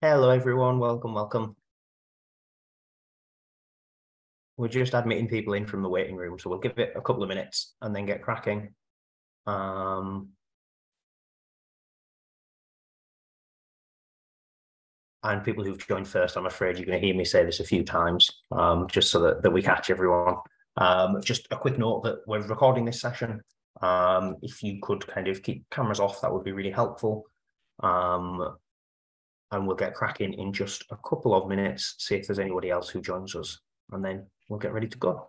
Hello, everyone. Welcome, welcome. We're just admitting people in from the waiting room, so we'll give it a couple of minutes and then get cracking. Um, and people who've joined first, I'm afraid you're going to hear me say this a few times, um, just so that, that we catch everyone. Um, just a quick note that we're recording this session. Um, if you could kind of keep cameras off, that would be really helpful. Um, and we'll get cracking in just a couple of minutes, see if there's anybody else who joins us, and then we'll get ready to go.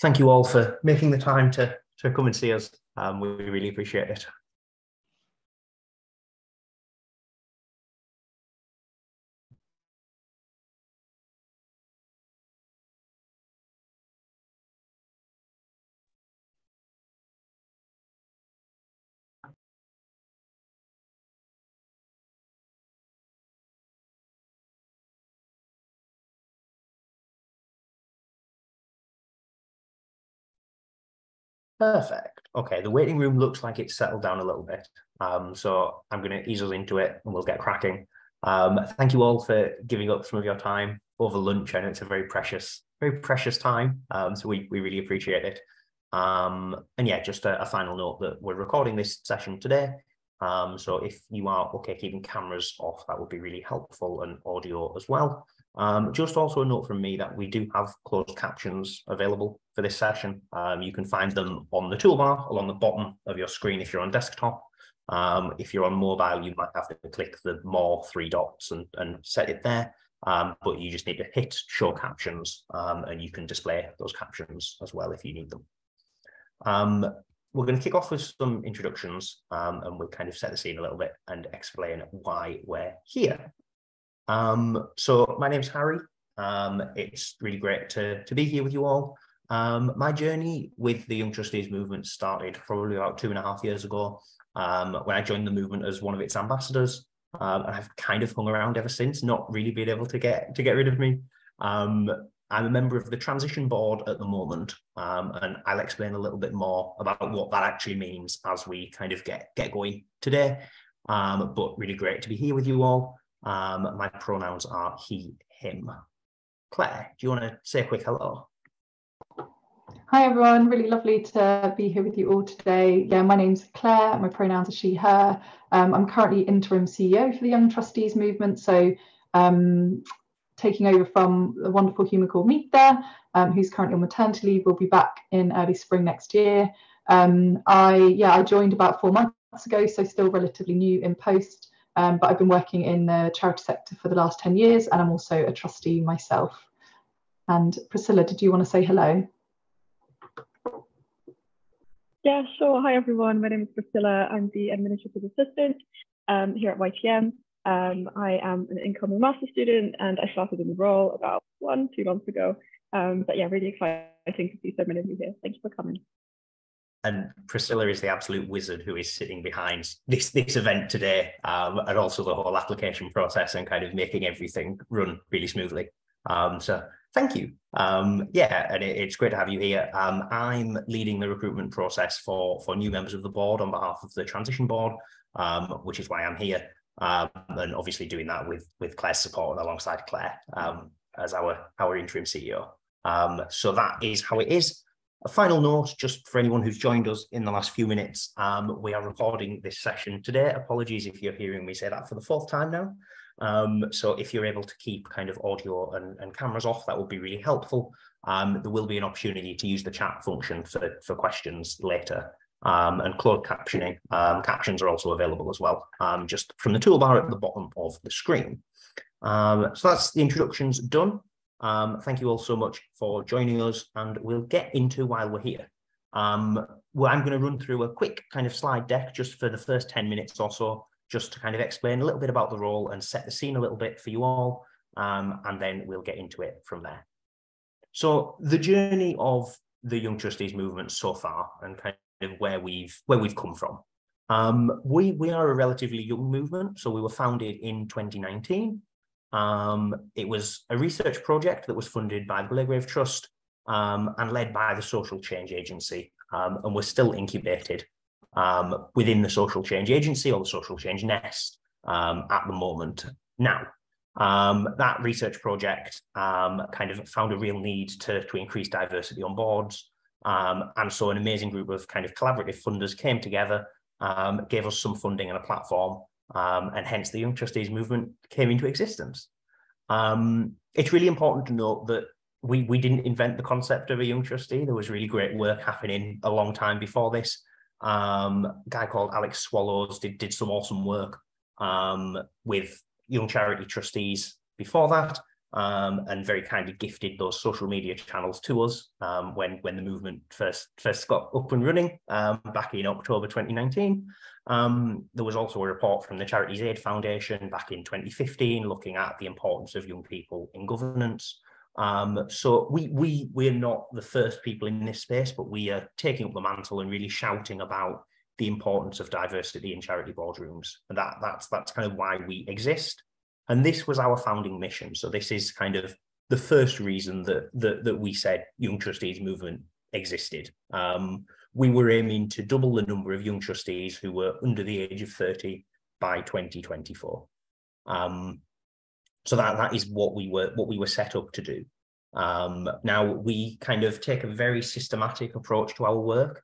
Thank you all for making the time to, to come and see us. Um, we really appreciate it. Perfect. Okay, the waiting room looks like it's settled down a little bit. Um, so I'm going to ease us into it and we'll get cracking. Um, thank you all for giving up some of your time over lunch. I know it's a very precious, very precious time. Um, so we, we really appreciate it. Um, and yeah, just a, a, final note that we're recording this session today. Um, so if you are okay keeping cameras off, that would be really helpful and audio as well. Um, just also a note from me that we do have closed captions available for this session. Um, you can find them on the toolbar along the bottom of your screen if you're on desktop. Um, if you're on mobile, you might have to click the more three dots and, and set it there. Um, but you just need to hit show captions um, and you can display those captions as well if you need them. Um, we're going to kick off with some introductions and we'll kind of set the scene a little bit and explain why we're here. Um, so my name's Harry. Um, it's really great to, to be here with you all. Um, my journey with the Young Trustees movement started probably about two and a half years ago um, when I joined the movement as one of its ambassadors. Um, and I've kind of hung around ever since, not really being able to get to get rid of me. Um, I'm a member of the transition board at the moment, and I'll explain a little bit more about what that actually means as we kind of get get going today. But really great to be here with you all. Um, my pronouns are he, him. Claire, do you want to say a quick hello? Hi everyone, really lovely to be here with you all today. Yeah, my name's Claire, my pronouns are she, her. Um, I'm currently interim CEO for the Young Trustees Movement, so um, taking over from a wonderful human called Meeta, um, who's currently on maternity leave, will be back in early spring next year. Um, I yeah, I joined about four months ago, so still relatively new in post. Um, but I've been working in the charity sector for the last 10 years and I'm also a trustee myself. And Priscilla, did you want to say hello? Yeah, sure. Hi, everyone. My name is Priscilla. I'm the administrative assistant um, here at YTM. Um, I am an incoming master student and I started in the role about one, two months ago. Um, but yeah, really exciting to see so many of you here. Thank you for coming and Priscilla is the absolute wizard who is sitting behind this this event today, um, and also the whole application process and kind of making everything run really smoothly. Um, so thank you. Um, yeah, and it, it's great to have you here. Um, I'm leading the recruitment process for for new members of the board on behalf of the transition board, um, which is why I'm here, um, and obviously doing that with with Claire's support and alongside Claire as our our interim CEO. so that is how it is. A final note, just for anyone who's joined us in the last few minutes, um, we are recording this session today. Apologies if you're hearing me say that for the fourth time now. Um, so if you're able to keep kind of audio and, and cameras off, that would be really helpful. Um, there will be an opportunity to use the chat function for, for questions later. Um, and closed captioning, um, captions are also available as well, um, just from the toolbar at the bottom of the screen. so that's the introductions done. Um, thank you all so much for joining us and we'll get into while we're here. Um, well, I'm going to run through a quick kind of slide deck just for the first 10 minutes or so, just to kind of explain a little bit about the role and set the scene a little bit for you all. Um, and then we'll get into it from there. So the journey of the Young Trustees movement so far and kind of where we've where we've come from. Um, we we are a relatively young movement, so we were founded in 2019 um, it was a research project that was funded by the Blagrave Trust um, and led by the Social Change Agency um, and was still incubated um, within the Social Change Agency or the Social Change Nest um, at the moment. Now, um, that research project kind of found a real need to, to increase diversity on boards. And so an amazing group of kind of collaborative funders came together, gave us some funding and a platform, um, and hence the Young Trustees movement came into existence. Um, it's really important to note that we, we didn't invent the concept of a Young Trustee. There was really great work happening a long time before this. Um, a guy called Alex Swallows did, did some awesome work um, with young charity trustees before that um, and very kindly gifted those social media channels to us um, when when the movement first first got up and running um, back in October 2019. Um, there was also a report from the Charities Aid Foundation back in 2015 looking at the importance of young people in governance. Um, so we we we're not the first people in this space, but we are taking up the mantle and really shouting about the importance of diversity in charity boardrooms. And that that's that's kind of why we exist. And this was our founding mission. So this is kind of the first reason that that, that we said Young Trustees Movement existed. Um, we were aiming to double the number of young trustees who were under the age of 30 by 2024. Um, so that that is what we were what we were set up to do. Um, now we kind of take a very systematic approach to our work.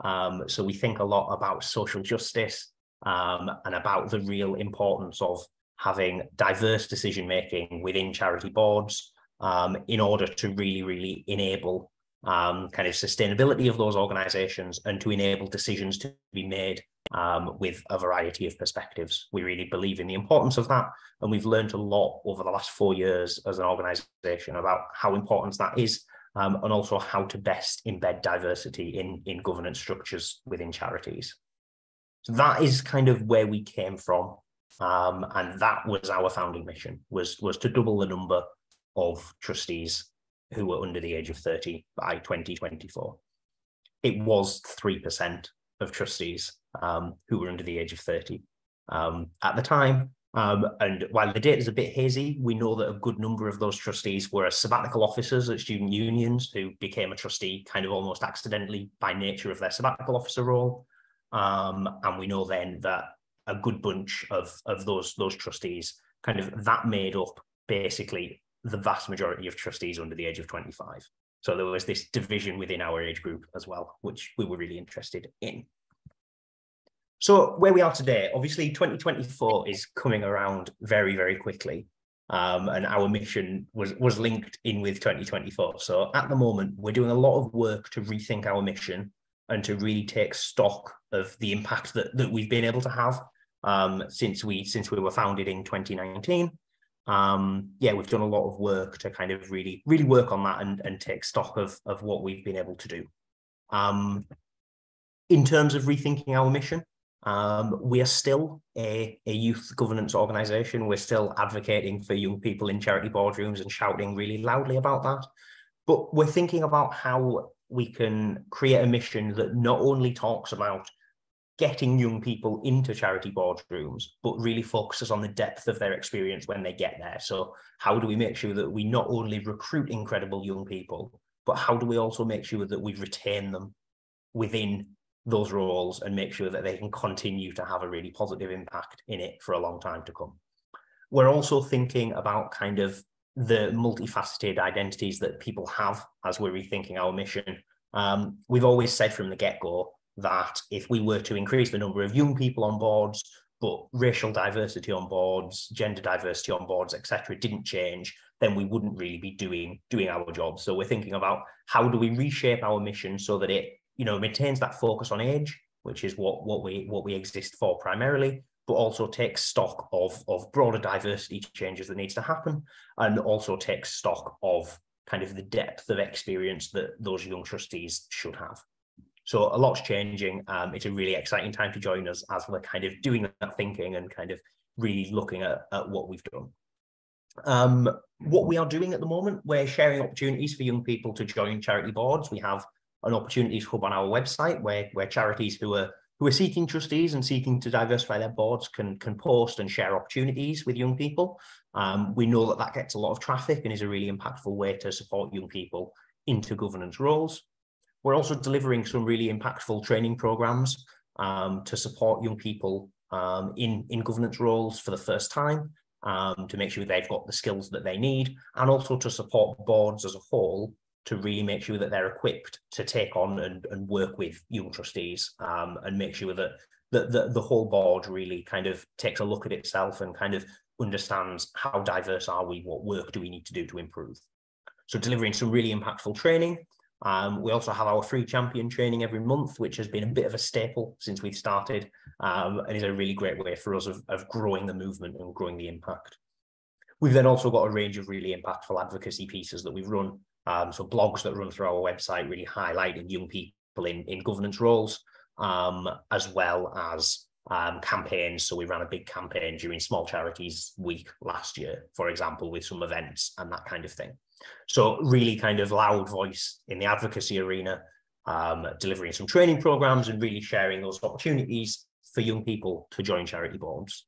Um, so we think a lot about social justice um, and about the real importance of having diverse decision making within charity boards um, in order to really, really enable um, kind of sustainability of those organizations and to enable decisions to be made um, with a variety of perspectives. We really believe in the importance of that. And we've learned a lot over the last four years as an organization about how important that is um, and also how to best embed diversity in, in governance structures within charities. So that is kind of where we came from. Um, and that was our founding mission was was to double the number of trustees who were under the age of 30 by 2024. It was 3% of trustees um, who were under the age of 30 um, at the time. Um, and while the data is a bit hazy, we know that a good number of those trustees were sabbatical officers at student unions who became a trustee kind of almost accidentally by nature of their sabbatical officer role. Um, and we know then that a good bunch of of those those trustees kind of that made up basically the vast majority of trustees under the age of 25 so there was this division within our age group as well which we were really interested in. So where we are today obviously 2024 is coming around very very quickly um, and our mission was was linked in with 2024 so at the moment we're doing a lot of work to rethink our mission and to really take stock of the impact that, that we've been able to have um, since we since we were founded in 2019. Um, yeah, we've done a lot of work to kind of really really work on that and, and take stock of of what we've been able to do. Um, in terms of rethinking our mission, um, we are still a, a youth governance organisation. We're still advocating for young people in charity boardrooms and shouting really loudly about that. But we're thinking about how we can create a mission that not only talks about getting young people into charity boardrooms, but really focuses on the depth of their experience when they get there. So, how do we make sure that we not only recruit incredible young people, but how do we also make sure that we retain them within those roles and make sure that they can continue to have a really positive impact in it for a long time to come? We're also thinking about kind of the multifaceted identities that people have as we're rethinking our mission. Um, we've always said from the get go that if we were to increase the number of young people on boards, but racial diversity on boards, gender diversity on boards, etc., didn't change, then we wouldn't really be doing doing our job. So we're thinking about how do we reshape our mission so that it, you know, maintains that focus on age, which is what what we what we exist for primarily, but also takes stock of of broader diversity changes that needs to happen, and also takes stock of kind of the depth of experience that those young trustees should have. So a lot's changing. Um, it's a really exciting time to join us as we're kind of doing that thinking and kind of really looking at, at what we've done. Um, what we are doing at the moment, we're sharing opportunities for young people to join charity boards. We have an opportunities hub on our website where, where charities who are who are seeking trustees and seeking to diversify their boards can, can post and share opportunities with young people. Um, we know that that gets a lot of traffic and is a really impactful way to support young people into governance roles. We're also delivering some really impactful training programs um, to support young people um, in, in governance roles for the first time um, to make sure they've got the skills that they need and also to support boards as a whole to really make sure that they're equipped to take on and, and work with young trustees um, and make sure that the, the, the whole board really kind of takes a look at itself and kind of understands how diverse are we, what work do we need to do to improve. So delivering some really impactful training. Um, we also have our free champion training every month, which has been a bit of a staple since we've started um, and is a really great way for us of, of growing the movement and growing the impact. We've then also got a range of really impactful advocacy pieces that we've run um, so blogs that run through our website really highlighting young people in, in governance roles, um, as well as um, campaigns. So we ran a big campaign during Small Charities Week last year, for example, with some events and that kind of thing. So really kind of loud voice in the advocacy arena, um, delivering some training programs and really sharing those opportunities for young people to join charity boards.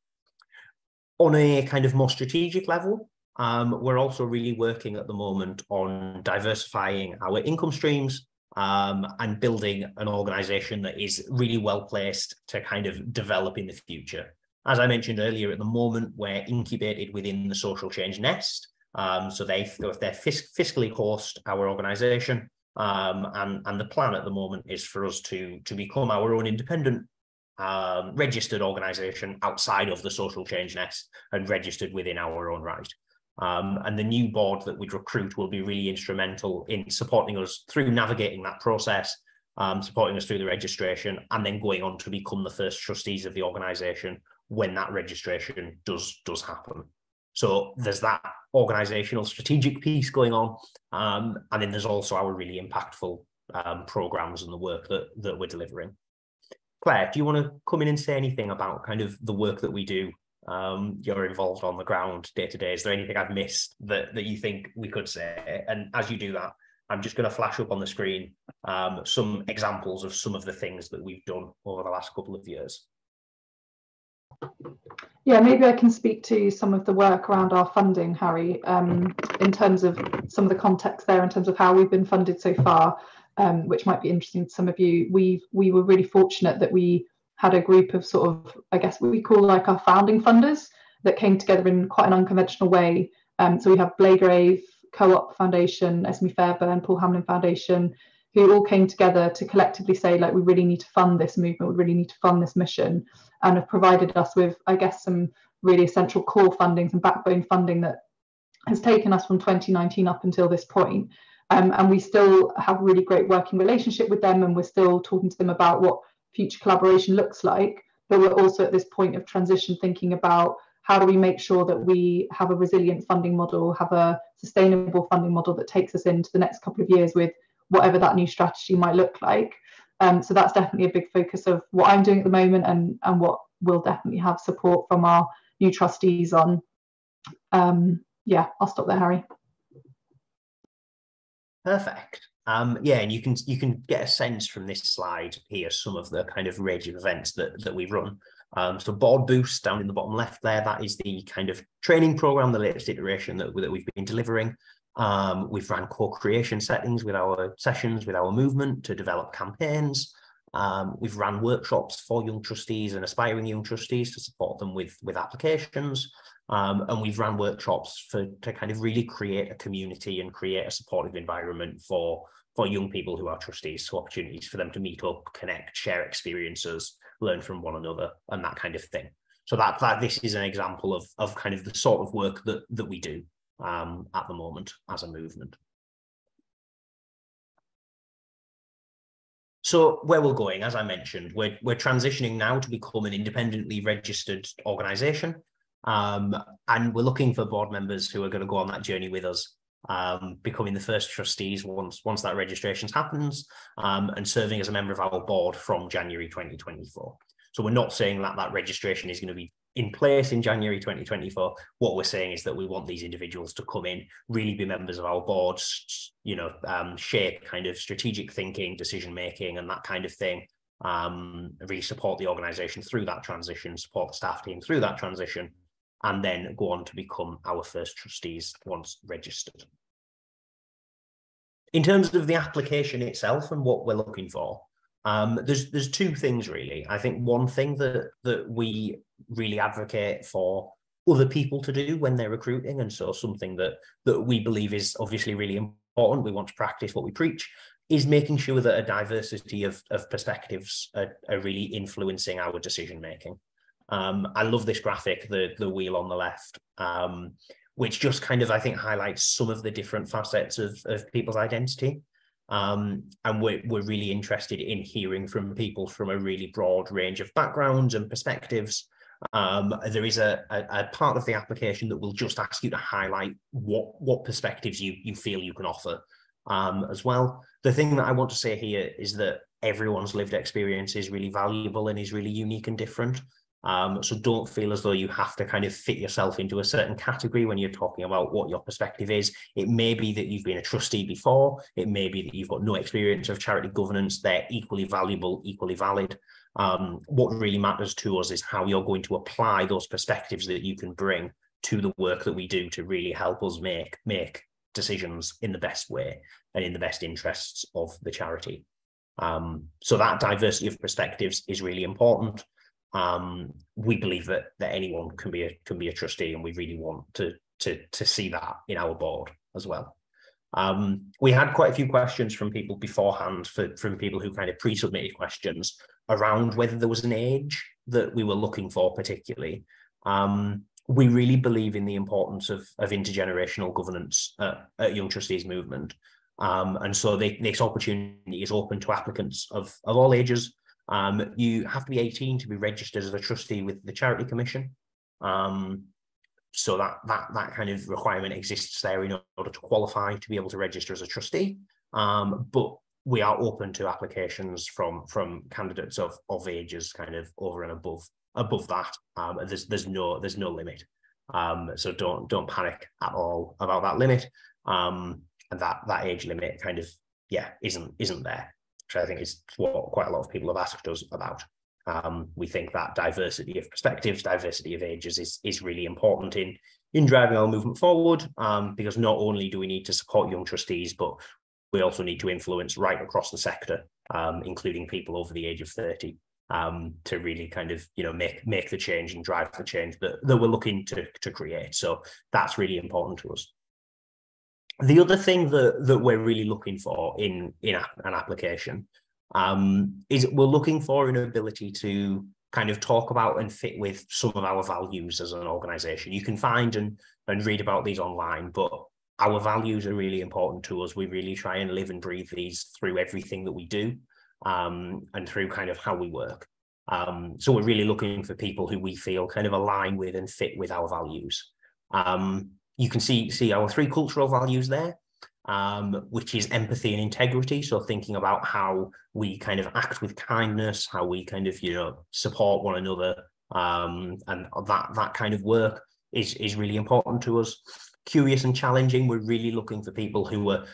On a kind of more strategic level, um, we're also really working at the moment on diversifying our income streams um, and building an organization that is really well placed to kind of develop in the future. As I mentioned earlier, at the moment, we're incubated within the social change nest. Um, so they, they're fiscally host our organization. Um, and, and the plan at the moment is for us to, to become our own independent um, registered organization outside of the social change nest and registered within our own right. Um, and the new board that we'd recruit will be really instrumental in supporting us through navigating that process, um, supporting us through the registration, and then going on to become the first trustees of the organisation when that registration does does happen. So there's that organisational strategic piece going on, um, and then there's also our really impactful um, programs and the work that that we're delivering. Claire, do you want to come in and say anything about kind of the work that we do um, you're involved on the ground day to day. Is there anything I've missed that, that you think we could say? And as you do that, I'm just going to flash up on the screen um, some examples of some of the things that we've done over the last couple of years. Yeah, maybe I can speak to some of the work around our funding, Harry, um, in terms of some of the context there, in terms of how we've been funded so far, um, which might be interesting to some of you. We we were really fortunate that we had a group of sort of, I guess we call like our founding funders that came together in quite an unconventional way. Um, so we have Blagrave, Co-op Foundation, Esmée Fairbairn, Paul Hamlyn Foundation, who all came together to collectively say, like, we really need to fund this movement, we really need to fund this mission, and have provided us with, I guess, some really essential core funding, some backbone funding that has taken us from 2019 up until this point. Um, and we still have a really great working relationship with them, and we're still talking to them about what future collaboration looks like, but we're also at this point of transition thinking about how do we make sure that we have a resilient funding model, have a sustainable funding model that takes us into the next couple of years with whatever that new strategy might look like. Um, so that's definitely a big focus of what I'm doing at the moment and, and what we'll definitely have support from our new trustees on. Um, yeah, I'll stop there, Harry. Perfect. Um, yeah, and you can you can get a sense from this slide here some of the kind of range of events that that we run. Um, so board boost down in the bottom left there, that is the kind of training program, the latest iteration that, that we've been delivering. Um, we've ran co-creation settings with our sessions, with our movement to develop campaigns. Um, we've ran workshops for young trustees and aspiring young trustees to support them with, with applications. Um, and we've run workshops for to kind of really create a community and create a supportive environment for for young people who are trustees, so opportunities for them to meet up, connect, share experiences, learn from one another, and that kind of thing. So that that this is an example of of kind of the sort of work that that we do um, at the moment as a movement. So where we're going, as I mentioned, we're we're transitioning now to become an independently registered organisation. Um, and we're looking for board members who are going to go on that journey with us, um, becoming the first trustees once once that registration happens, um, and serving as a member of our board from January 2024. So we're not saying that that registration is going to be in place in January 2024. What we're saying is that we want these individuals to come in, really be members of our boards, you know, um, shape kind of strategic thinking, decision making, and that kind of thing. Um, really support the organisation through that transition, support the staff team through that transition, and then go on to become our first trustees once registered. In terms of the application itself and what we're looking for, Um, there's there's two things really. I think one thing that that we really advocate for other people to do when they're recruiting, and so something that that we believe is obviously really important. We want to practice what we preach. Is making sure that a diversity of, of perspectives are, are really influencing our decision making. Um, I love this graphic, the the wheel on the left, um, which just kind of I think highlights some of the different facets of of people's identity. Um, and we're, we're really interested in hearing from people from a really broad range of backgrounds and perspectives. Um, there is a, a, a, part of the application that will just ask you to highlight what, what perspectives you, you feel you can offer um, as well. The thing that I want to say here is that everyone's lived experience is really valuable and is really unique and different. Um, so don't feel as though you have to kind of fit yourself into a certain category when you're talking about what your perspective is. It may be that you've been a trustee before. It may be that you've got no experience of charity governance. They're equally valuable, equally valid. Um, what really matters to us is how you're going to apply those perspectives that you can bring to the work that we do to really help us make make decisions in the best way and in the best interests of the charity. Um, so that diversity of perspectives is really important um, we believe that that anyone can be a can be a trustee, and we really want to to to see that in our board as well. Um, we had quite a few questions from people beforehand, for, from people who kind of pre-submitted questions around whether there was an age that we were looking for particularly. Um, we really believe in the importance of, of intergenerational governance at, at Young Trustees Movement. Um, and so they, this opportunity is open to applicants of, of all ages, um, you have to be 18 to be registered as a trustee with the Charity Commission. Um, so that that that kind of requirement exists there in order to qualify to be able to register as a trustee. Um, but we are open to applications from from candidates of of ages kind of over and above above that. Um, there's there's no there's no limit. Um, so don't don't panic at all about that limit. Um, and that that age limit kind of yeah isn't isn't there which I think is what quite a lot of people have asked us about. Um, we think that diversity of perspectives, diversity of ages is, is really important in, in driving our movement forward um, because not only do we need to support young trustees, but we also need to influence right across the sector, um, including people over the age of 30, um, to really kind of, you know, make make the change and drive the change that, that we're looking to, to create. So that's really important to us the other thing that that we're really looking for in in an application um, is we're looking for an ability to kind of talk about and fit with some of our values as an organization. You can find and and read about these online, but our values are really important to us. We really try and live and breathe these through everything that we do um, and through kind of how we work. Um, so we're really looking for people who we feel kind of align with and fit with our values. Um, you can see see our three cultural values there, um, which is empathy and integrity. So thinking about how we kind of act with kindness, how we kind of you know support one another, um, and that that kind of work is is really important to us. Curious and challenging. We're really looking for people who are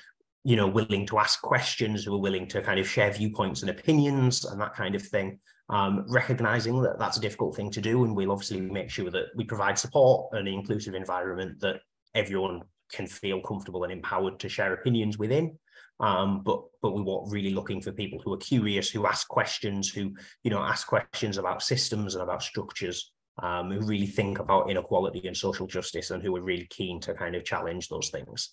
you know willing to ask questions, who are willing to kind of share viewpoints and opinions and that kind of thing. Um, recognizing that that's a difficult thing to do, and we'll obviously make sure that we provide support and an inclusive environment that everyone can feel comfortable and empowered to share opinions within. Um, but but we want really looking for people who are curious, who ask questions, who you know ask questions about systems and about structures, um, who really think about inequality and social justice, and who are really keen to kind of challenge those things.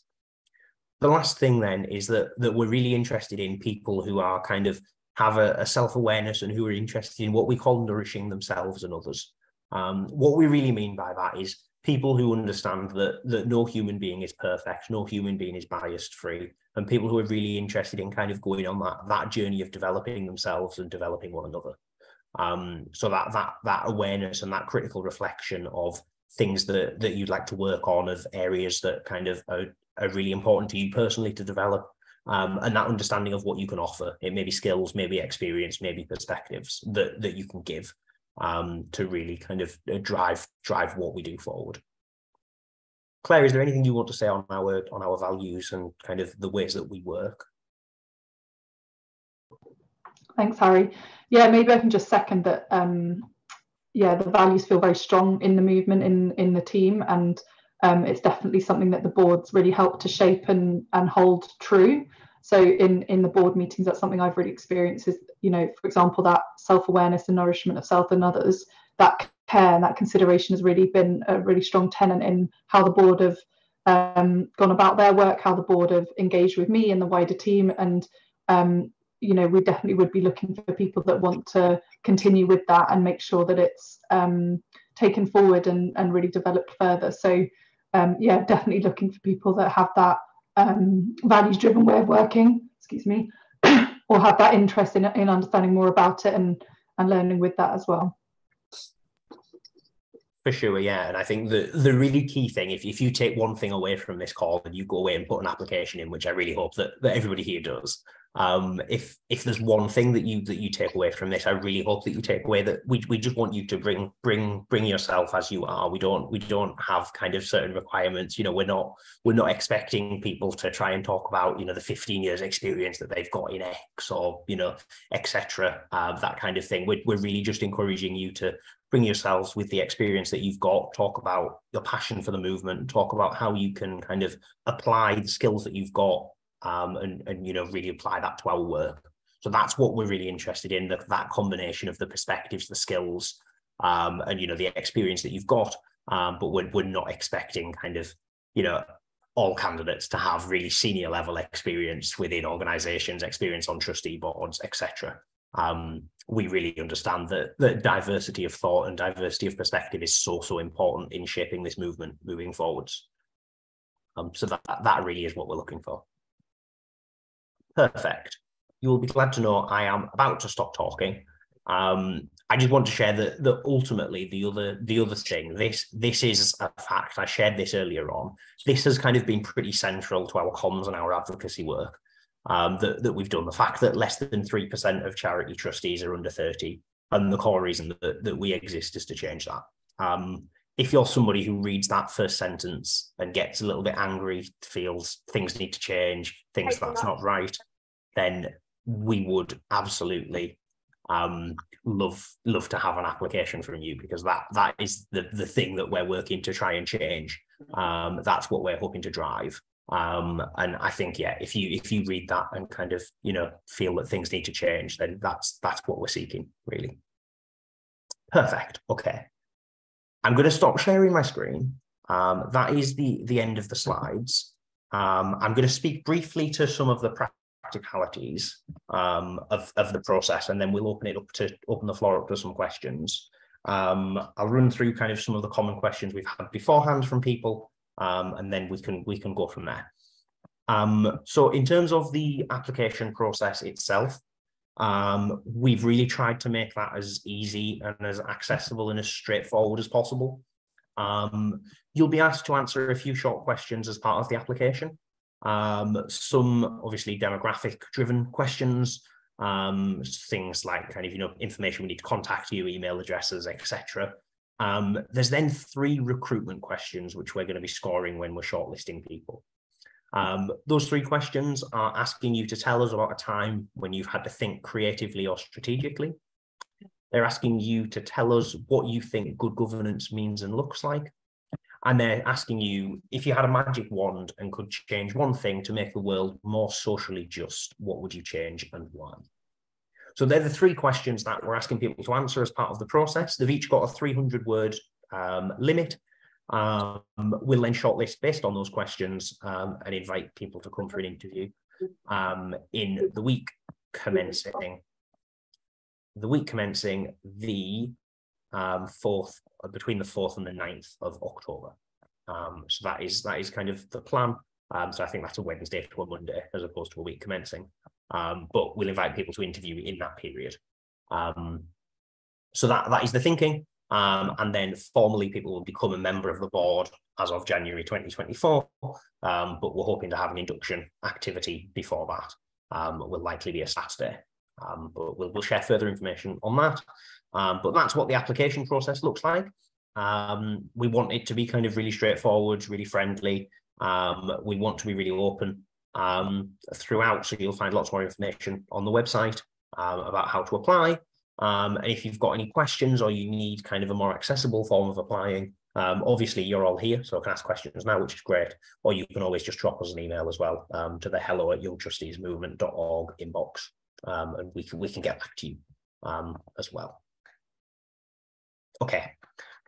The last thing then is that that we're really interested in people who are kind of have a, a self awareness and who are interested in what we call nourishing themselves and others. Um, what we really mean by that is people who understand that that no human being is perfect, no human being is biased free, and people who are really interested in kind of going on that that journey of developing themselves and developing one another. Um, so that that that awareness and that critical reflection of things that that you'd like to work on, of areas that kind of are, are really important to you personally to develop, um, and that understanding of what you can offer. It may be skills, maybe experience, maybe perspectives that that you can give um, to really kind of uh, drive drive what we do forward. Claire, is there anything you want to say on our on our values and kind of the ways that we work? Thanks, Harry. Yeah, maybe I can just second that. Um, yeah, the values feel very strong in the movement in in the team, and um, it's definitely something that the boards really help to shape and and hold true. so in in the board meetings that's something i've really experienced is you know for example that self-awareness and nourishment of self and others that care and that consideration has really been a really strong tenant in how the board have um, gone about their work how the board have engaged with me and the wider team and um, you know we definitely would be looking for people that want to continue with that and make sure that it's um, taken forward and, and really developed further so um, yeah definitely looking for people that have that um, values driven way of working excuse me or have that interest in, in understanding more about it and and learning with that as well for sure, yeah. And I think the the really key thing, if, if you take one thing away from this call and you go away and put an application in, which I really hope that, that everybody here does, um, if if there's one thing that you that you take away from this, I really hope that you take away that we we just want you to bring bring bring yourself as you are. We don't we don't have kind of certain requirements. You know, we're not we're not expecting people to try and talk about you know the 15 years experience that they've got in X or you know etc. Uh, that kind of thing. We're we're really just encouraging you to bring yourselves with the experience that you've got. Talk about your passion for the movement. Talk about how you can kind of apply the skills that you've got um, and, and, you know, really apply that to our work. So that's what we're really interested in, that, that combination of the perspectives, the skills, um, and, you know, the experience that you've got. Um, but we're, we're not expecting kind of, you know, all candidates to have really senior level experience within organizations, experience on trustee boards, etc. Um, we really understand that, that diversity of thought and diversity of perspective is so, so important in shaping this movement moving forwards. Um, so that, that really is what we're looking for. Perfect. You will be glad to know I am about to stop talking. Um, I just want to share that that ultimately the other the other thing this this is a fact I shared this earlier on. This has kind of been pretty central to our comms and our advocacy work um, that that we've done. The fact that less than three percent of charity trustees are under thirty, and the core reason that that we exist is to change that. Um, if you're somebody who reads that first sentence and gets a little bit angry, feels things need to change, thinks that's not right, then we would absolutely um, love love to have an application from you because that that is the the thing that we're working to try and change. Um, that's what we're hoping to drive. Um, and I think yeah, if you if you read that and kind of you know feel that things need to change, then that's that's what we're seeking really. Perfect. Okay. I'm going to stop sharing my screen. Um, that is the, the end of the slides. Um, I'm going to speak briefly to some of the practicalities um, of, of the process, and then we'll open it up to open the floor up to some questions. Um, I'll run through kind of some of the common questions we've had beforehand from people, um, and then we can we can go from there. Um, so in terms of the application process itself, um, we've really tried to make that as easy and as accessible and as straightforward as possible. Um, you'll be asked to answer a few short questions as part of the application. Um, some obviously demographic driven questions, um, things like kind of, you know, information we need to contact you, email addresses, etc. Um, there's then three recruitment questions, which we're going to be scoring when we're shortlisting people. Um, those three questions are asking you to tell us about a time when you've had to think creatively or strategically. They're asking you to tell us what you think good governance means and looks like. And they're asking you if you had a magic wand and could change one thing to make the world more socially just, what would you change and why? So they're the three questions that we're asking people to answer as part of the process. They've each got a 300 word um, limit um, we'll then shortlist based on those questions um, and invite people to come for an interview um, in the week commencing the week commencing the um, fourth between the fourth and the 9th of October. Um, so that is that is kind of the plan. Um, so I think that's a Wednesday to a Monday as opposed to a week commencing. but we'll invite people to interview in that period. so that that is the thinking. Um, and then formally people will become a member of the board as of January 2024. Um, but we're hoping to have an induction activity before that. Um, will likely be a Saturday. Um, but we'll, we'll share further information on that. Um, but that's what the application process looks like. Um, we want it to be kind of really straightforward, really friendly. we want to be really open throughout. So you'll find lots more information on the website about how to apply. Um, and if you've got any questions or you need kind of a more accessible form of applying, Um, obviously, you're all here, so I can ask questions now, which is great. Or you can always just drop us an email as well um, to the hello at youngtrusteesmovement.org inbox, um, and we can we can get back to you um, as well. Okay,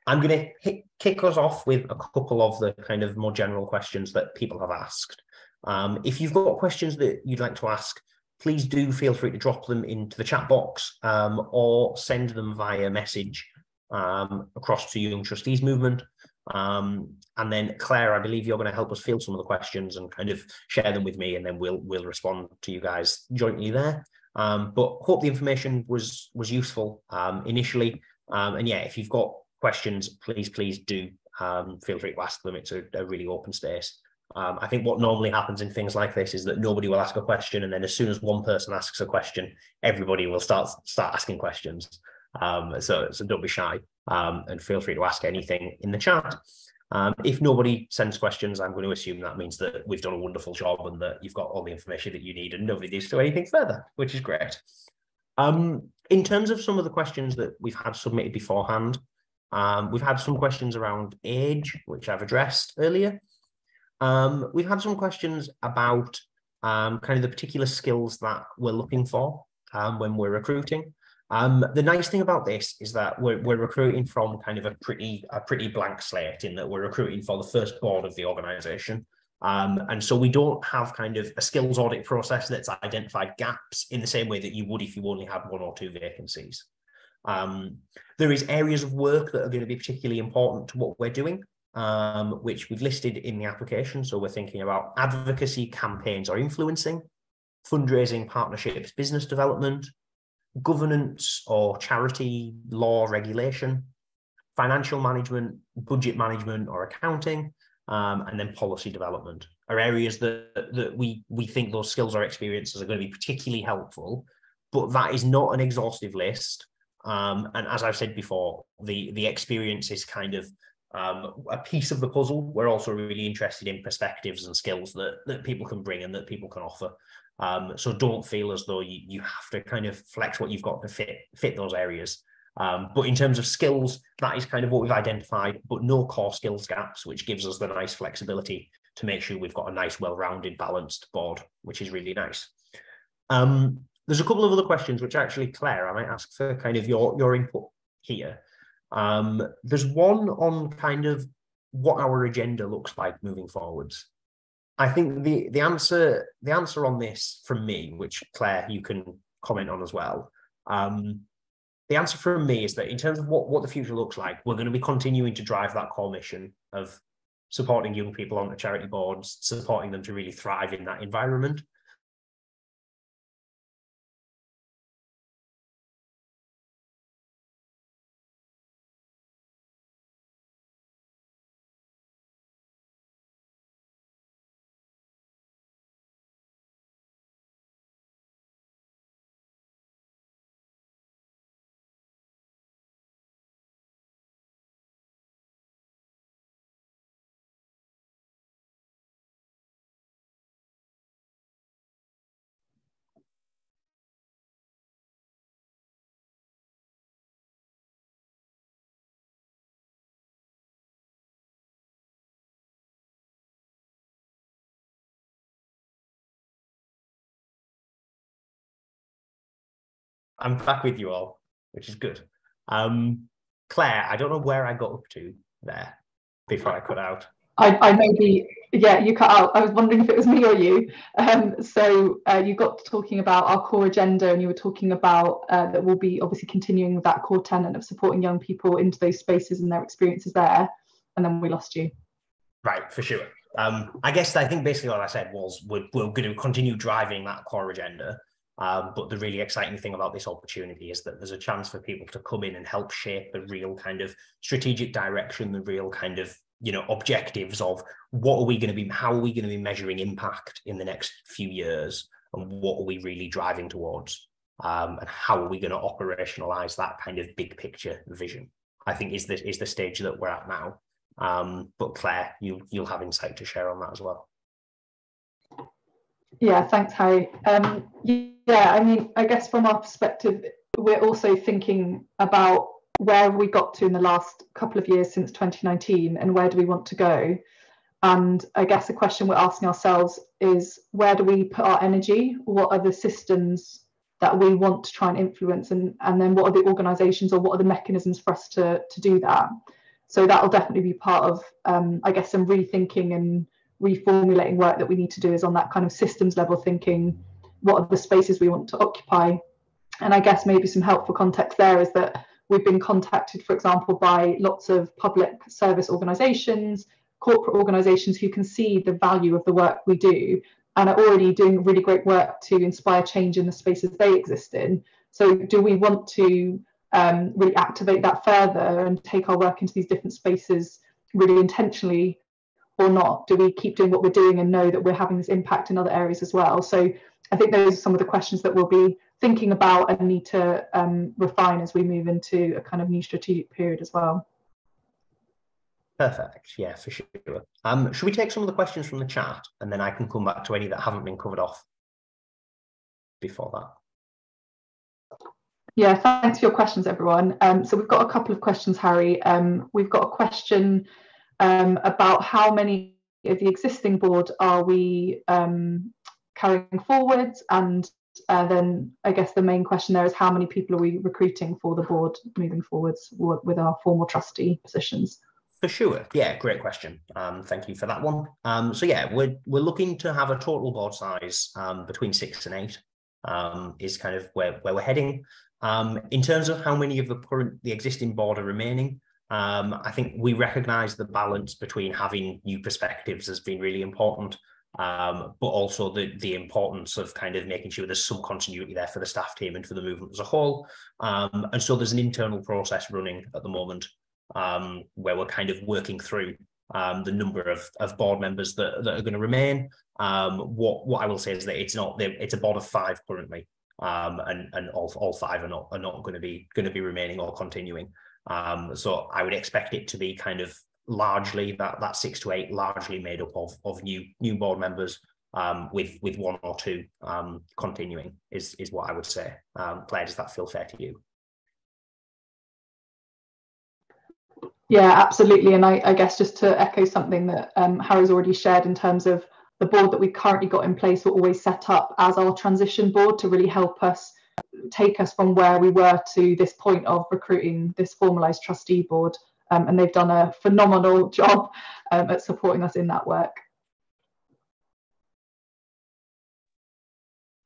I'm going to kick us off with a couple of the kind of more general questions that people have asked. Um, if you've got questions that you'd like to ask, please do feel free to drop them into the chat box um, or send them via message um, across to Young Trustees Movement. Um, and then Claire, I believe you're going to help us field some of the questions and kind of share them with me, and then we'll we'll respond to you guys jointly there. Um, but hope the information was was useful um, initially. Um, and yeah, if you've got questions, please please do um, feel free to ask them. It's a, a really open space. Um, I think what normally happens in things like this is that nobody will ask a question, and then as soon as one person asks a question, everybody will start start asking questions. Um, so, so don't be shy um, and feel free to ask anything in the chat. Um, if nobody sends questions, I'm going to assume that means that we've done a wonderful job and that you've got all the information that you need and nobody needs to do anything further, which is great. Um, in terms of some of the questions that we've had submitted beforehand, um, we've had some questions around age, which I've addressed earlier. Um, we've had some questions about um, kind of the particular skills that we're looking for um, when we're recruiting. Um, the nice thing about this is that we're, we're recruiting from kind of a pretty a pretty blank slate in that we're recruiting for the first board of the organization. Um, and so we don't have kind of a skills audit process that's identified gaps in the same way that you would if you only had one or two vacancies. Um, there is areas of work that are going to be particularly important to what we're doing, um, which we've listed in the application. So we're thinking about advocacy campaigns or influencing, fundraising, partnerships, business development, governance or charity law regulation, financial management, budget management or accounting, um, and then policy development are areas that, that we, we think those skills or experiences are going to be particularly helpful, but that is not an exhaustive list. Um, and as I've said before, the, the experience is kind of um, a piece of the puzzle. We're also really interested in perspectives and skills that, that people can bring and that people can offer. Um, so don't feel as though you, you have to kind of flex what you've got to fit fit those areas. Um, but in terms of skills, that is kind of what we've identified, but no core skills gaps, which gives us the nice flexibility to make sure we've got a nice, well-rounded, balanced board, which is really nice. Um, there's a couple of other questions, which actually, Claire, I might ask for kind of your, your input here. Um, there's one on kind of what our agenda looks like moving forwards. I think the the answer the answer on this from me, which Claire you can comment on as well. Um, the answer from me is that in terms of what, what the future looks like, we're going to be continuing to drive that core mission of supporting young people on the charity boards, supporting them to really thrive in that environment. I'm back with you all, which is good. Um, Claire, I don't know where I got up to there before I cut out. I, I maybe, yeah, you cut out. I was wondering if it was me or you. Um, so uh, you got talking about our core agenda, and you were talking about uh, that we'll be obviously continuing with that core tenet of supporting young people into those spaces and their experiences there. And then we lost you. Right, for sure. Um, I guess I think basically what I said was we're, we're going to continue driving that core agenda. Um, but the really exciting thing about this opportunity is that there's a chance for people to come in and help shape the real kind of strategic direction, the real kind of you know objectives of what are we going to be, how are we going to be measuring impact in the next few years, and what are we really driving towards, um, and how are we going to operationalize that kind of big picture vision. I think is the is the stage that we're at now. Um, but Claire, you you'll have insight to share on that as well. Yeah, thanks, Harry. Um, yeah, I mean, I guess from our perspective, we're also thinking about where we got to in the last couple of years since 2019 and where do we want to go? And I guess the question we're asking ourselves is where do we put our energy? What are the systems that we want to try and influence? And, and then what are the organizations or what are the mechanisms for us to, to do that? So that'll definitely be part of, um, I guess, some rethinking and reformulating work that we need to do is on that kind of systems level thinking. What are the spaces we want to occupy? And I guess maybe some helpful context there is that we've been contacted, for example, by lots of public service organizations, corporate organizations who can see the value of the work we do and are already doing really great work to inspire change in the spaces they exist in. So, do we want to um, really activate that further and take our work into these different spaces really intentionally or not? Do we keep doing what we're doing and know that we're having this impact in other areas as well? So, I think those are some of the questions that we'll be thinking about and need to um, refine as we move into a kind of new strategic period as well. Perfect. Yeah, for sure. Um, should we take some of the questions from the chat and then I can come back to any that haven't been covered off before that? Yeah, thanks for your questions, everyone. Um, so we've got a couple of questions, Harry. Um, we've got a question um, about how many of the existing board are we um, carrying forwards and uh, then I guess the main question there is how many people are we recruiting for the board moving forwards with our formal trustee positions? For sure. Yeah, great question. Um, thank you for that one. Um, so yeah, we're we're looking to have a total board size um, between six and eight. Um, is kind of where where we're heading. Um, in terms of how many of the current the existing board are remaining, um, I think we recognise the balance between having new perspectives has been really important, but also the the importance of kind of making sure there's some continuity there for the staff team and for the movement as a whole. and so there's an internal process running at the moment um, where we're kind of working through um, the number of, of board members that, that are going to remain. Um, what what I will say is that it's not it's a board of five currently, um, and and all, all five are not are not going to be going to be remaining or continuing. Um, so I would expect it to be kind of largely that that six to eight largely made up of of new new board members. Um, with with one or two um, continuing is is what I would say. Um, Claire, does that feel fair to you? Yeah, absolutely. And I, I guess just to echo something that um, Harry's already shared in terms of the board that we currently got in place were always set up as our transition board to really help us take us from where we were to this point of recruiting this formalised trustee board. Um, and they've done a phenomenal job um, at supporting us in that work.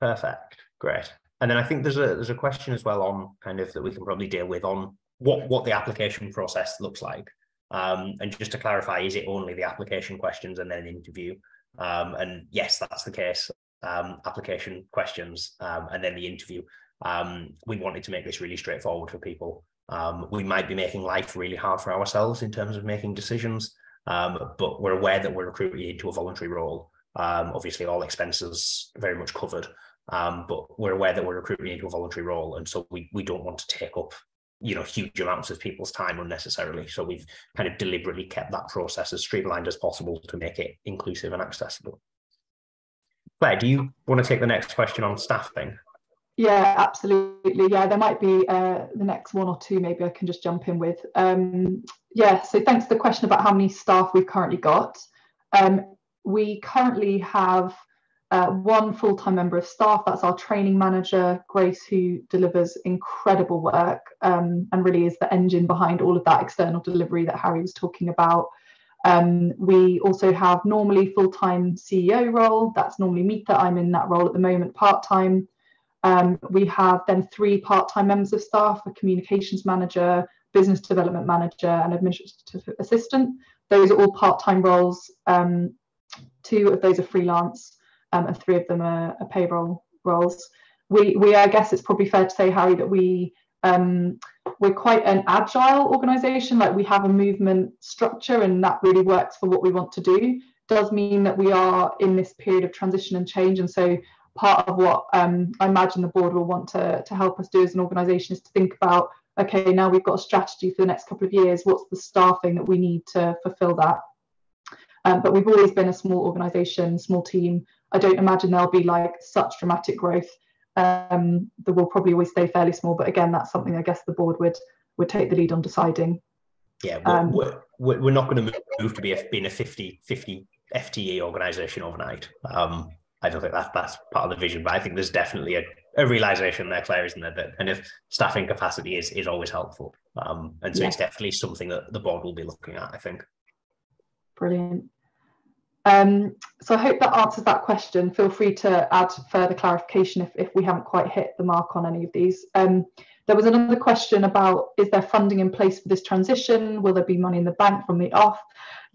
Perfect, great. And then I think there's a there's a question as well on kind of that we can probably deal with on what what the application process looks like. Um, and just to clarify, is it only the application questions and then an interview? Um, and yes, that's the case. Um, application questions um, and then the interview. Um, we wanted to make this really straightforward for people. Um, we might be making life really hard for ourselves in terms of making decisions, but we're aware that we're recruiting into a voluntary role. obviously, all expenses very much covered, but we're aware that we're recruiting into a voluntary role, and so we we don't want to take up you know huge amounts of people's time unnecessarily so we've kind of deliberately kept that process as streamlined as possible to make it inclusive and accessible claire do you want to take the next question on staffing yeah absolutely yeah there might be uh, the next one or two maybe i can just jump in with um, yeah so thanks for the question about how many staff we've currently got um, we currently have uh, one full-time member of staff, that's our training manager, Grace, who delivers incredible work um, and really is the engine behind all of that external delivery that Harry was talking about. Um, we also have normally full-time CEO role. That's normally Mita. I'm in that role at the moment, part-time. Um, we have then three part-time members of staff, a communications manager, business development manager, and administrative assistant. Those are all part-time roles. Um, two of those are freelance um, and three of them are, are, payroll roles. We, we, I guess it's probably fair to say, Harry, that we um, we're quite an agile organisation. Like we have a movement structure, and that really works for what we want to do. Does mean that we are in this period of transition and change, and so part of what um, I imagine the board will want to, to help us do as an organisation is to think about okay, now we've got a strategy for the next couple of years. What's the staffing that we need to fulfil that? Um, but we've always been a small organisation, small team. I don't imagine there'll be like such dramatic growth. Um, that will probably always stay fairly small. But again, that's something I guess the board would would take the lead on deciding. Yeah, we're, um, we're, we're not going to move to be a, being a 50, 50 FTE organization overnight. Um, I don't think that that's part of the vision, but I think there's definitely a, a realization there, Claire, isn't there, that kind of staffing capacity is is always helpful. Um, and so yeah. it's definitely something that the board will be looking at, I think. Brilliant. Um, so I hope that answers that question. Feel free to add further clarification if, if we haven't quite hit the mark on any of these. Um, there was another question about is there funding in place for this transition? Will there be money in the bank from the off?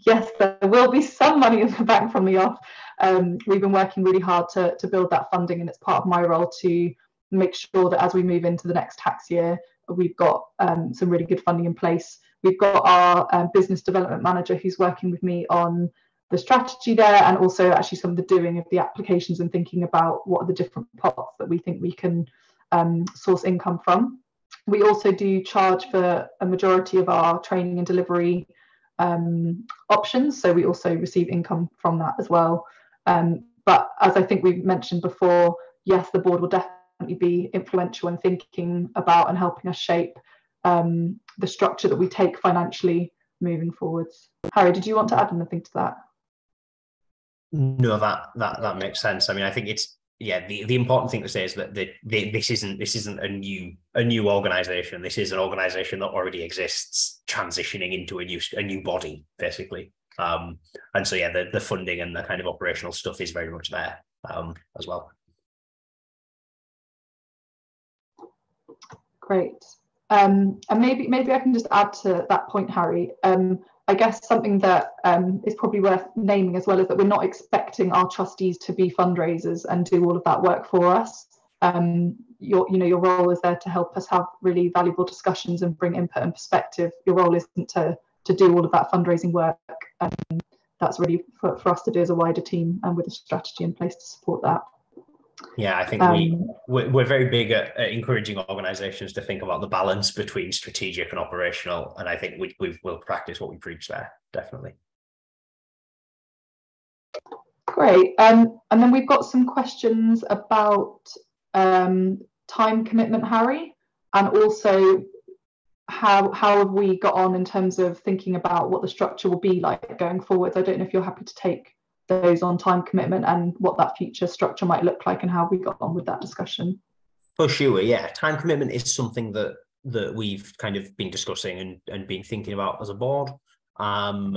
Yes, there will be some money in the bank from the off. Um, we've been working really hard to, to build that funding, and it's part of my role to make sure that as we move into the next tax year, we've got um, some really good funding in place. We've got our um, business development manager who's working with me on the strategy there and also actually some of the doing of the applications and thinking about what are the different pots that we think we can um, source income from. We also do charge for a majority of our training and delivery um, options, so we also receive income from that as well. Um, but as I think we've mentioned before, yes, the board will definitely be influential in thinking about and helping us shape um, the structure that we take financially moving forwards. Harry, did you want to add anything to that? No, that that that makes sense. I mean, I think it's yeah. The, the important thing to say is that the, the, this isn't this isn't a new a new organization. This is an organization that already exists, transitioning into a new a new body, basically. Um, and so yeah, the the funding and the kind of operational stuff is very much there um, as well. Great. Um, and maybe maybe I can just add to that point, Harry. Um, I guess something that um, is probably worth naming as well is that we're not expecting our trustees to be fundraisers and do all of that work for us. Um, your, you know, your role is there to help us have really valuable discussions and bring input and perspective. Your role isn't to to do all of that fundraising work. Um, that's really for, for us to do as a wider team and with a strategy in place to support that. Yeah, I think um, we we're, very big at, at, encouraging organisations to think about the balance between strategic and operational, and I think we we will practice what we preach there definitely. Great, um, and then we've got some questions about um, time commitment, Harry, and also how how have we got on in terms of thinking about what the structure will be like going forwards. I don't know if you're happy to take those on time commitment and what that future structure might look like and how we got on with that discussion. For sure, yeah. Time commitment is something that that we've kind of been discussing and, and been thinking about as a board. Um,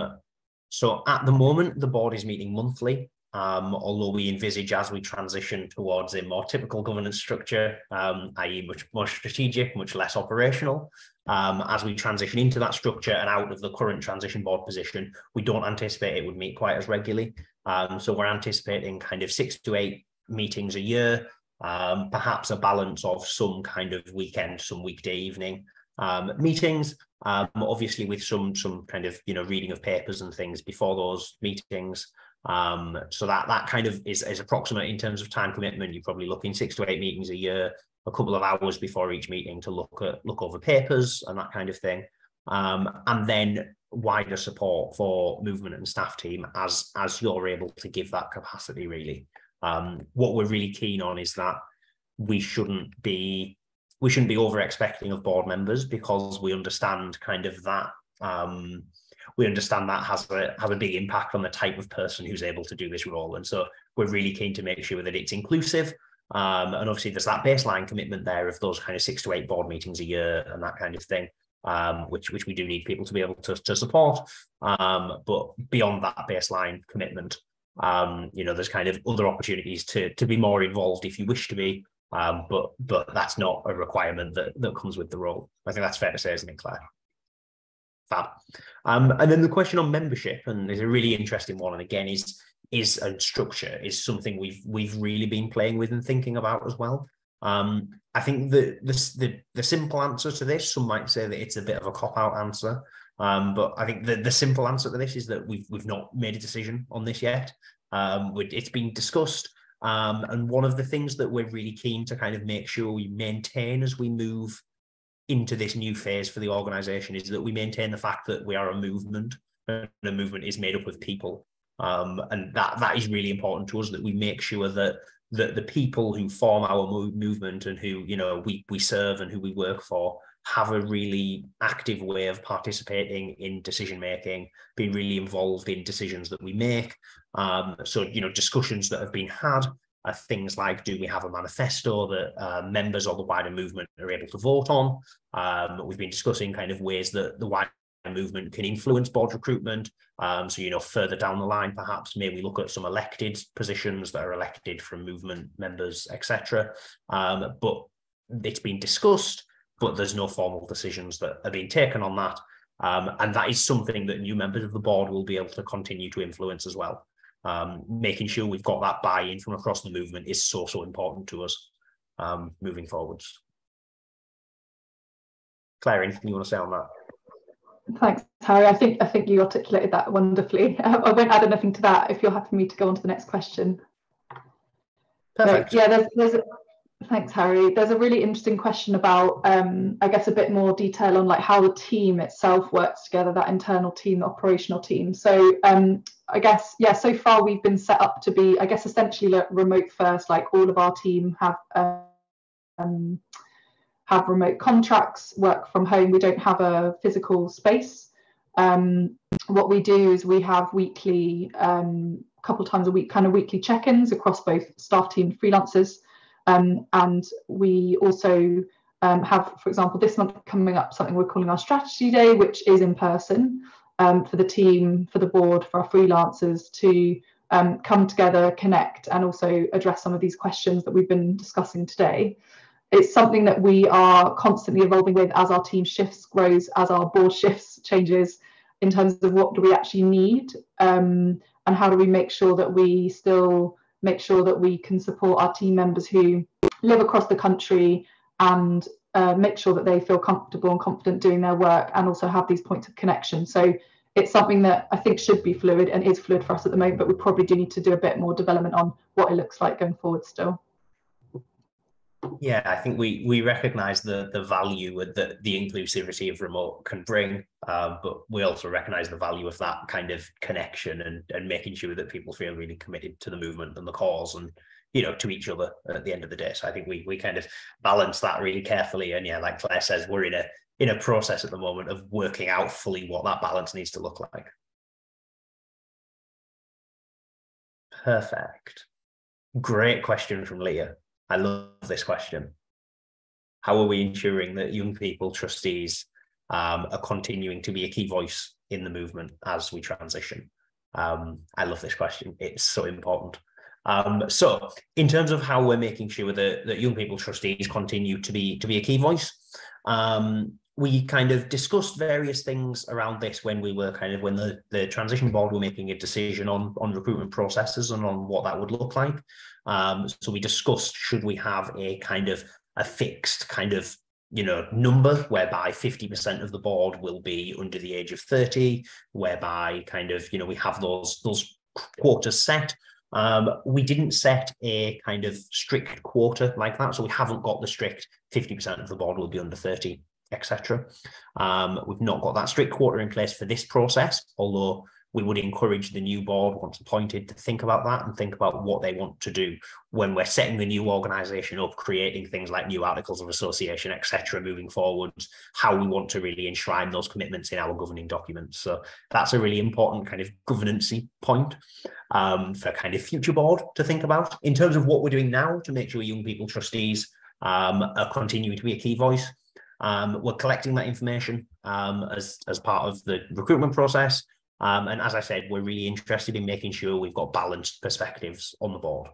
so at the moment, the board is meeting monthly, um, although we envisage as we transition towards a more typical governance structure, um, i.e. much more strategic, much less operational, um, as we transition into that structure and out of the current transition board position, we don't anticipate it would meet quite as regularly. Um, so we're anticipating kind of six to eight meetings a year, um, perhaps a balance of some kind of weekend, some weekday evening um, meetings. Um, obviously, with some some kind of you know reading of papers and things before those meetings. Um, so that that kind of is, is approximate in terms of time commitment. You're probably looking six to eight meetings a year, a couple of hours before each meeting to look at look over papers and that kind of thing. Um, and then wider support for movement and staff team as as you're able to give that capacity really um, what we're really keen on is that we shouldn't be we shouldn't be over expecting of board members because we understand kind of that um, we understand that has a has a big impact on the type of person who's able to do this role and so we're really keen to make sure that it's inclusive um, and obviously there's that baseline commitment there of those kind of six to eight board meetings a year and that kind of thing um, which which we do need people to be able to, to support. Um, but beyond that baseline commitment, um, you know, there's kind of other opportunities to to be more involved if you wish to be. Um, but but that's not a requirement that that comes with the role. I think that's fair to say, isn't it, Claire? Fab. Um, and then the question on membership, and is a really interesting one, and again is is a structure is something we've we've really been playing with and thinking about as well. Um, I think the, the, the the simple answer to this, some might say that it's a bit of a cop out answer, um, but I think the, the simple answer to this is that we've we've not made a decision on this yet. Um, it's been discussed, um, and one of the things that we're really keen to kind of make sure we maintain as we move into this new phase for the organisation is that we maintain the fact that we are a movement, and a movement is made up of people, um, and that that is really important to us that we make sure that the the people who form our movement and who you know we we serve and who we work for have a really active way of participating in decision making, being really involved in decisions that we make. Um, so, you know, discussions that have been had are things like do we have a manifesto that uh, members of the wider movement are able to vote on? Um, we've been discussing kind of ways that the wider movement can influence board recruitment. Um, so, you know, further down the line, perhaps maybe look at some elected positions that are elected from movement members, etc. Um, but it's been discussed but there's no formal decisions that are being taken on that. Um, and that is something that new members of the board will be able to continue to influence as well. Um, making sure we've got that buy-in from across the movement is so, so important to us um, moving forwards. Claire, anything you want to say on that? Thanks, Harry. I think I think you articulated that wonderfully. I won't add anything to that if you're happy for me to go on to the next question. Perfect. So, yeah, there's, there's Thanks, Harry. There's a really interesting question about, um, I guess, a bit more detail on like how the team itself works together, that internal team, the operational team. So um, I guess, yeah, so far we've been set up to be, I guess, essentially like remote first. Like all of our team have um, have remote contracts, work from home. We don't have a physical space. Um, what we do is we have weekly, um, couple times a week, kind of weekly check-ins across both staff team and freelancers. Um, and we also um, have, for example, this month coming up something we're calling our strategy day, which is in person um, for the team, for the board, for our freelancers to um, come together, connect, and also address some of these questions that we've been discussing today. It's something that we are constantly evolving with as our team shifts, grows, as our board shifts, changes in terms of what do we actually need um, and how do we make sure that we still make sure that we can support our team members who live across the country and uh, make sure that they feel comfortable and confident doing their work and also have these points of connection. So it's something that I think should be fluid and is fluid for us at the moment, but we probably do need to do a bit more development on what it looks like going forward still. Yeah, I think we we recognise the the value that the inclusivity of remote can bring, uh, but we also recognise the value of that kind of connection and and making sure that people feel really committed to the movement and the cause and you know to each other at the end of the day. So I think we we kind of balance that really carefully. And yeah, like Claire says, we're in a in a process at the moment of working out fully what that balance needs to look like. Perfect. Great question from Leah. I love this question. How are we ensuring that young people, trustees, um, are continuing to be a key voice in the movement as we transition? Um, I love this question. It's so important. Um, so, in terms of how we're making sure that, that young people trustees continue to be to be a key voice, um, we kind of discussed various things around this when we were kind of when the, the transition board were making a decision on on recruitment processes and on what that would look like. Um, so we discussed should we have a kind of a fixed kind of you know number whereby 50% of the board will be under the age of 30 whereby kind of you know we have those those quotas set um, we didn't set a kind of strict quota like that so we haven't got the strict 50% of the board will be under 30 etc um, we've not got that strict quarter in place for this process although we would encourage the new board once appointed to think about that and think about what they want to do when we're setting the new organization up creating things like new articles of association etc moving forwards how we want to really enshrine those commitments in our governing documents. So that's a really important kind of governancy point um, for kind of future board to think about. In terms of what we're doing now to make sure young people trustees um, are continuing to be a key voice um, we're collecting that information um, as, as part of the recruitment process. Um, and as I said, we're really interested in making sure we've got balanced perspectives on the board.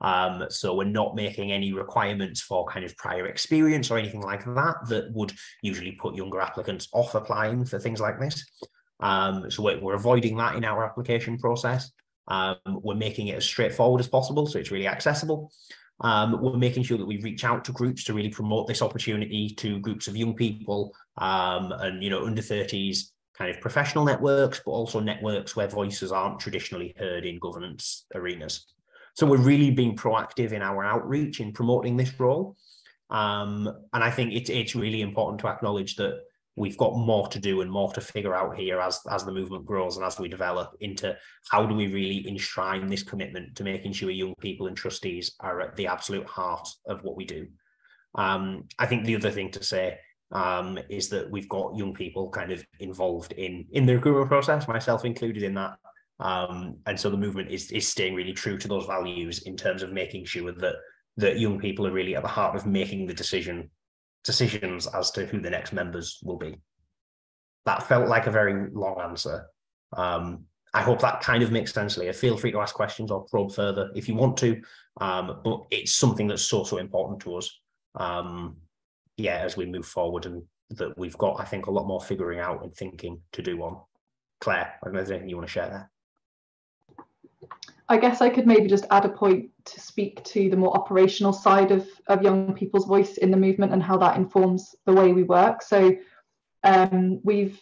Um, so we're not making any requirements for kind of prior experience or anything like that that would usually put younger applicants off applying for things like this. Um, so we're, we're, avoiding that in our application process. Um, we're making it as straightforward as possible, so it's really accessible. Um, we're making sure that we reach out to groups to really promote this opportunity to groups of young people um, and you know under 30s kind of professional networks, but also networks where voices aren't traditionally heard in governance arenas. So we're really being proactive in our outreach in promoting this role. Um, and I think it's it's really important to acknowledge that we've got more to do and more to figure out here as as the movement grows and as we develop into how do we really enshrine this commitment to making sure young people and trustees are at the absolute heart of what we do. Um, I think the other thing to say um, is that we've got young people kind of involved in in the recruitment process, myself included in that. Um, and so the movement is is staying really true to those values in terms of making sure that that young people are really at the heart of making the decision decisions as to who the next members will be. That felt like a very long answer. Um, I hope that kind of makes sense, Leah. Feel free to ask questions or probe further if you want to, um, but it's something that's so, so important to us. Um, yeah, as we move forward and that we've got, I think, a lot more figuring out and thinking to do on. Claire, I don't know if there's anything you want to share there. I guess I could maybe just add a point to speak to the more operational side of, of young people's voice in the movement and how that informs the way we work. So um, we've,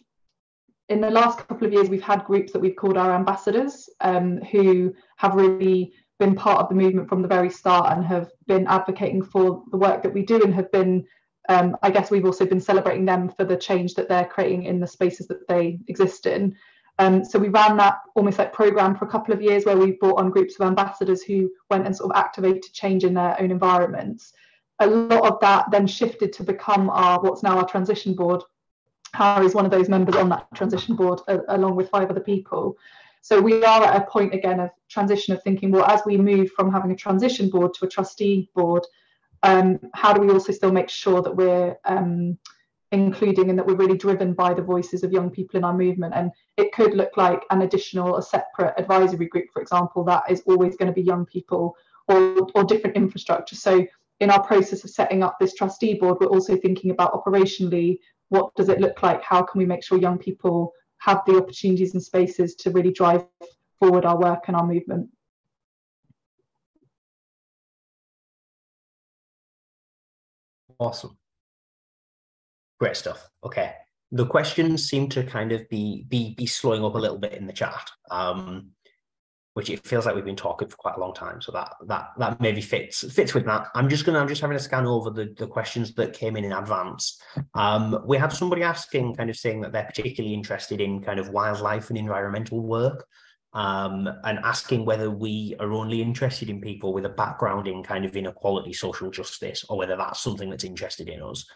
in the last couple of years, we've had groups that we've called our ambassadors um, who have really been part of the movement from the very start and have been advocating for the work that we do and have been um, I guess we've also been celebrating them for the change that they're creating in the spaces that they exist in. Um, so we ran that almost like program for a couple of years where we brought on groups of ambassadors who went and sort of activated change in their own environments. A lot of that then shifted to become our what's now our transition board. Harry is one of those members on that transition board, uh, along with five other people. So we are at a point again of transition of thinking, well, as we move from having a transition board to a trustee board, um, how do we also still make sure that we're um, including and that we're really driven by the voices of young people in our movement. And it could look like an additional a separate advisory group for example that is always going to be young people or, or different infrastructure. So in our process of setting up this trustee board we're also thinking about operationally what does it look like? How can we make sure young people have the opportunities and spaces to really drive forward our work and our movement? Awesome Great stuff. Okay. The questions seem to kind of be be be slowing up a little bit in the chat. Um, which it feels like we've been talking for quite a long time. So that that that maybe fits fits with that. I'm just gonna I'm just having a scan over the, the questions that came in in advance. Um, we have somebody asking, kind of saying that they're particularly interested in kind of wildlife and environmental work, um, and asking whether we are only interested in people with a background in kind of inequality, social justice, or whether that's something that's interested in us.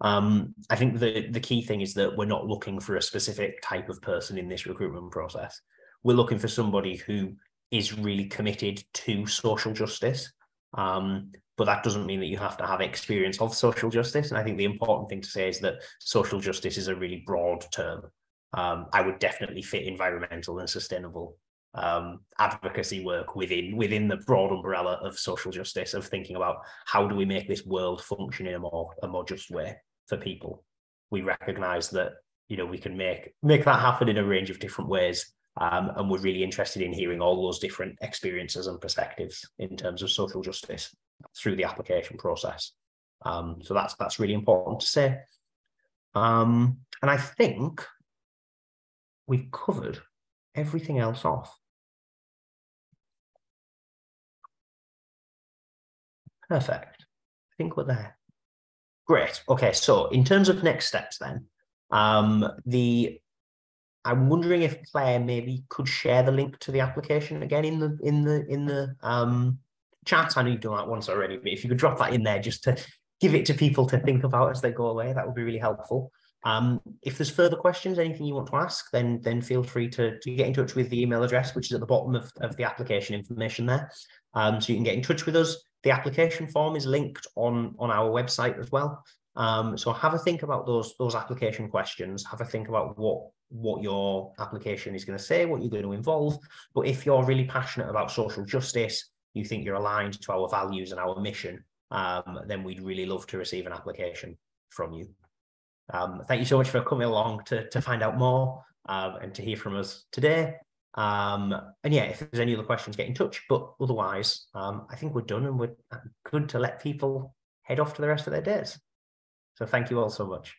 Um, I think the the key thing is that we're not looking for a specific type of person in this recruitment process. We're looking for somebody who is really committed to social justice. Um, but that doesn't mean that you have to have experience of social justice. And I think the important thing to say is that social justice is a really broad term. Um, I would definitely fit environmental and sustainable um, advocacy work within within the broad umbrella of social justice of thinking about how do we make this world function in a more a more just way for people. We recognise that you know we can make make that happen in a range of different ways, um, and we're really interested in hearing all those different experiences and perspectives in terms of social justice through the application process. Um, so that's that's really important to say. Um, and I think we've covered everything else off. Perfect. I think we're there. Great. Okay. So in terms of next steps, then, um, the I'm wondering if Claire maybe could share the link to the application again in the in the in the um, chat. I know you've done that once already, but if you could drop that in there just to give it to people to think about as they go away, that would be really helpful. Um, if there's further questions, anything you want to ask, then then feel free to, to get in touch with the email address, which is at the bottom of, of the application information there. Um, so you can get in touch with us. The application form is linked on, on our website as well. Um, so have a think about those those application questions. Have a think about what what your application is going to say, what you're going to involve. But if you're really passionate about social justice, you think you're aligned to our values and our mission, um, then we'd really love to receive an application from you. Um, thank you so much for coming along to to find out more um, and to hear from us today. Um, and yeah, if there's any other questions, get in touch. But otherwise, um, I think we're done and we're good to let people head off to the rest of their days. So thank you all so much.